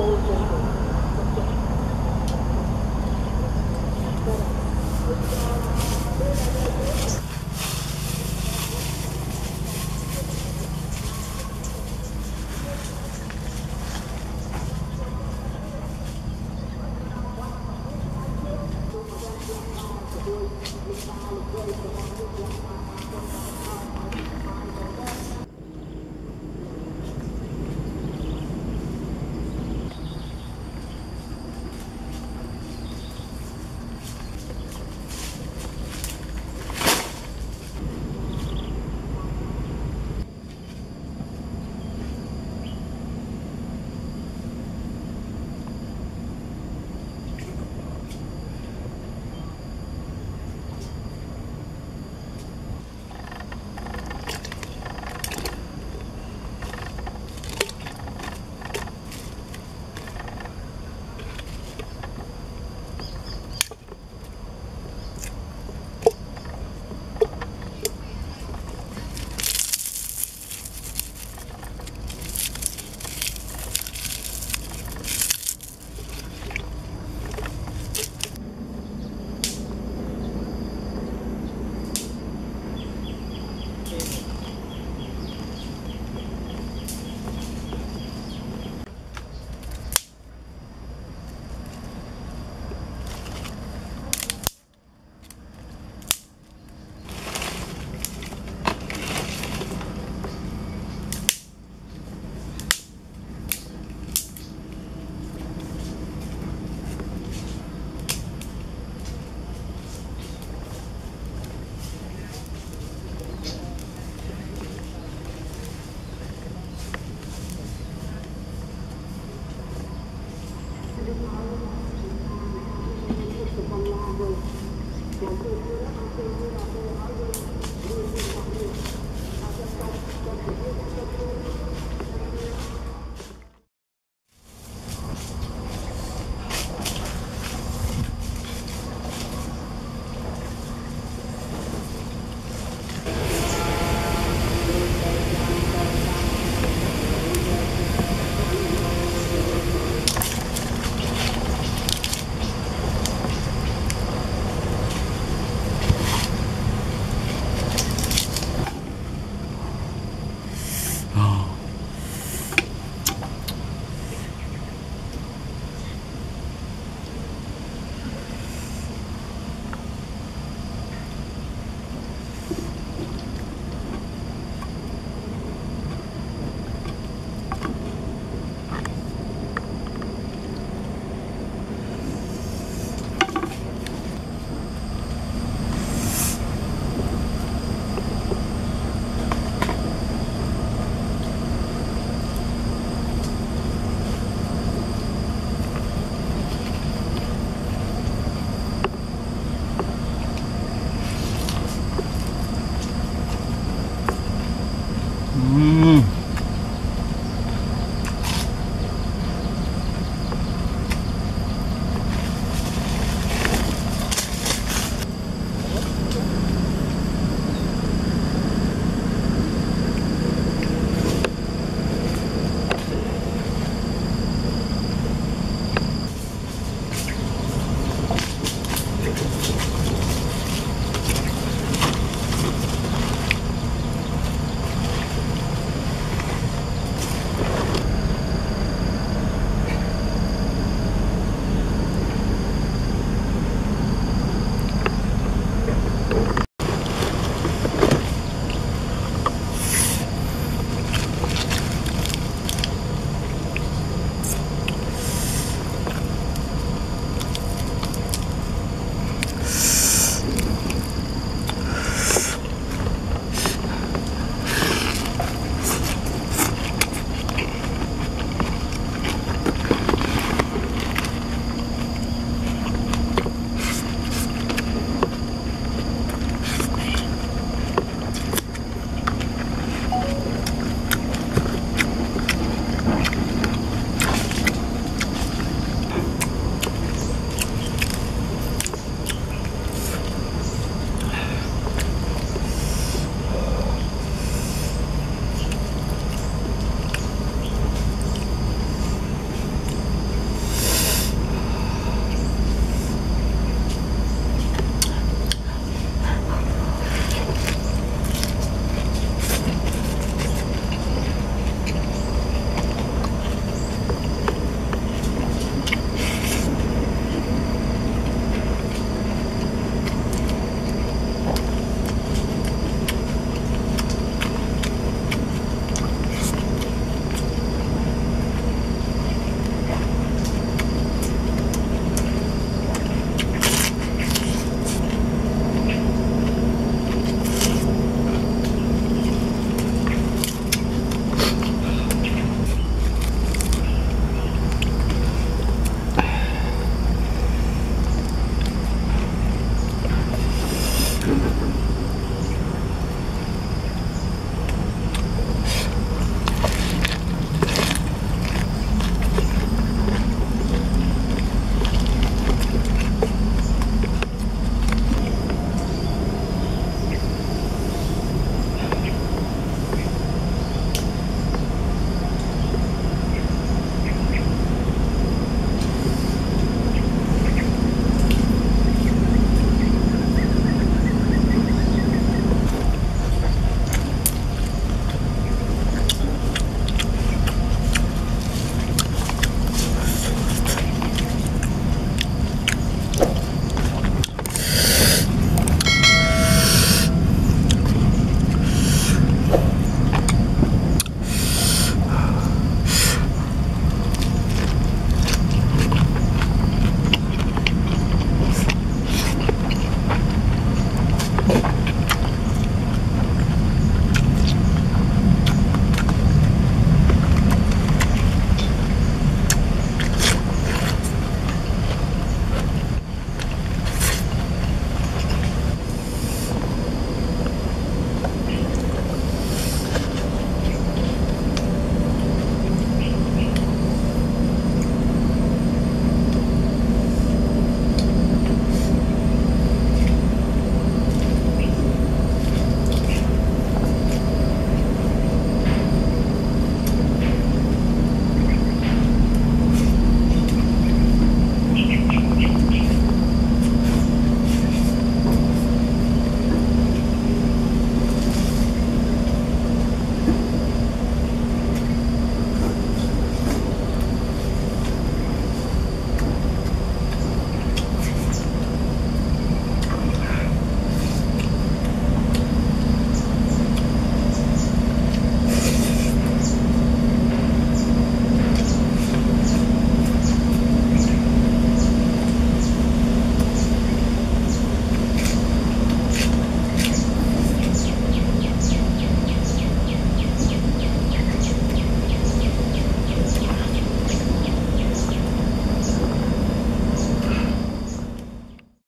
pouco.